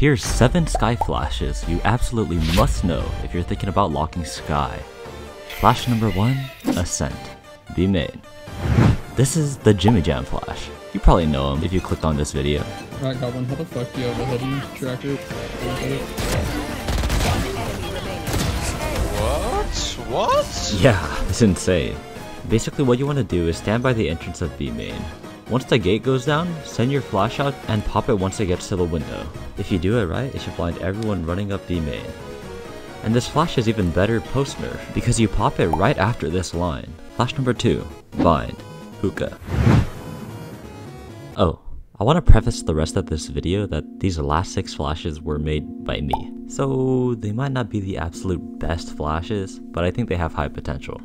Here's 7 Skye flashes you absolutely must know if you're thinking about locking Skye. Flash number 1, Ascent. B main. This is the Jimmy Jam flash. You probably know him if you clicked on this video. Alright, Goblin, how the fuck do you have a hidden tracker? What? What? Yeah, it's insane. Basically what you want to do is stand by the entrance of B main. Once the gate goes down, send your flash out and pop it once it gets to the window. If you do it right, it should blind everyone running up B main. And this flash is even better post nerf because you pop it right after this line. Flash number 2, Bind, Hookah. Oh, I want to preface the rest of this video that these last 6 flashes were made by me. So they might not be the absolute best flashes, but I think they have high potential.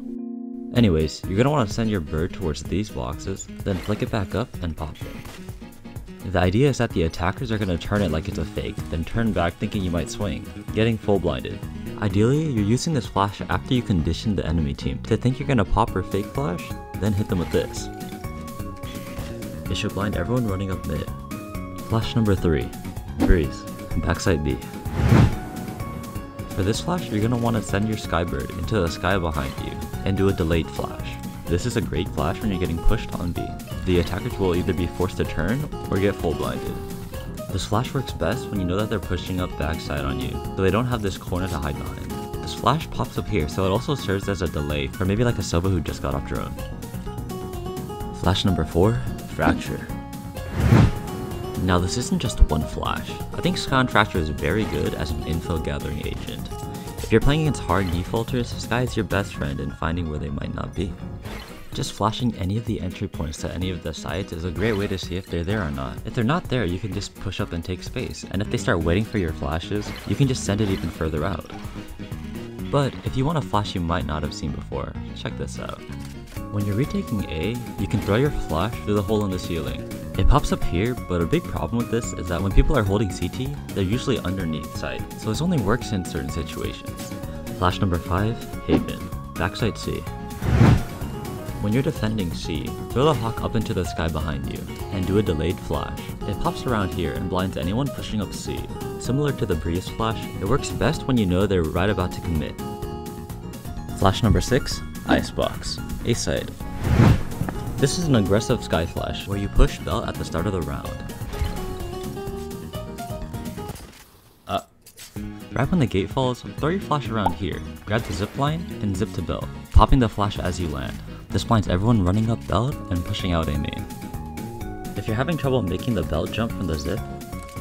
Anyways, you're gonna want to send your bird towards these boxes, then flick it back up and pop it. The idea is that the attackers are gonna turn it like it's a fake, then turn back thinking you might swing, getting full blinded. Ideally, you're using this flash after you condition the enemy team to think you're gonna pop or fake flash, then hit them with this. It should blind everyone running up mid. Flash number 3, Breeze, backside B. For this flash, you're gonna want to send your Skybird into the sky behind you, and do a delayed flash. This is a great flash when you're getting pushed on B. The attackers will either be forced to turn, or get full blinded. This flash works best when you know that they're pushing up backside on you, so they don't have this corner to hide behind. This flash pops up here, so it also serves as a delay for maybe like a Sova who just got off drone. Flash number 4, Fracture. Now this isn't just one flash. I think Fracture is very good as an info gathering agent. If you're playing against hard defaulters, Skye is your best friend in finding where they might not be. Just flashing any of the entry points to any of the sites is a great way to see if they're there or not. If they're not there, you can just push up and take space, and if they start waiting for your flashes, you can just send it even further out. But if you want a flash you might not have seen before, check this out. When you're retaking A, you can throw your flash through the hole in the ceiling. It pops up here, but a big problem with this is that when people are holding CT, they're usually underneath site, so this only works in certain situations. Flash number 5, Haven, backside C. When you're defending C, throw the hawk up into the sky behind you, and do a delayed flash. It pops around here and blinds anyone pushing up C. Similar to the breeze flash, it works best when you know they're right about to commit. Flash number 6, Icebox, A side. This is an aggressive Skye flash, where you push belt at the start of the round. Uh, right when the gate falls, throw your flash around here, grab the zip line, and zip to belt, popping the flash as you land. This blinds everyone running up belt and pushing out A. If you're having trouble making the belt jump from the zip,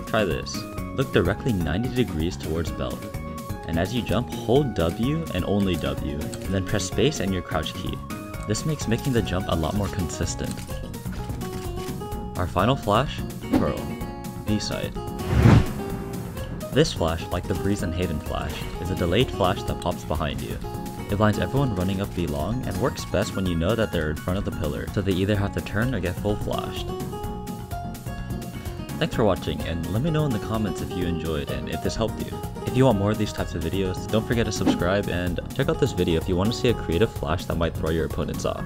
try this. Look directly 90 degrees towards belt. And as you jump, hold W and only W, and then press space and your crouch key. This makes making the jump a lot more consistent. Our final flash, Pearl, B-side. This flash, like the Breeze and Haven flash, is a delayed flash that pops behind you. It blinds everyone running up B long and works best when you know that they're in front of the pillar, so they either have to turn or get full flashed. Thanks for watching, and let me know in the comments if you enjoyed and if this helped you. If you want more of these types of videos, don't forget to subscribe and check out this video if you want to see a creative flash that might throw your opponents off.